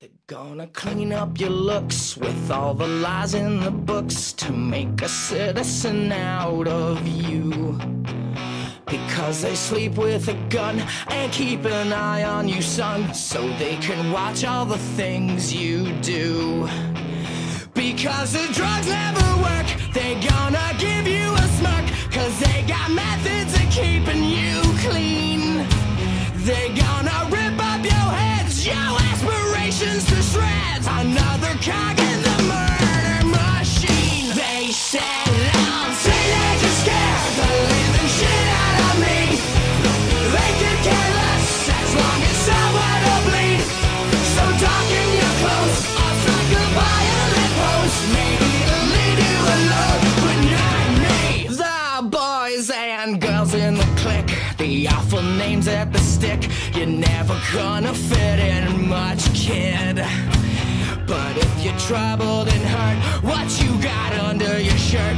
They're gonna clean up your looks with all the lies in the books to make a citizen out of you. Because they sleep with a gun and keep an eye on you, son, so they can watch all the things you do. Because the drugs never work, they gonna shreds. Another cog in the murder machine. They said names at the stick. You're never gonna fit in much, kid. But if you're troubled and hurt, what you got under your shirt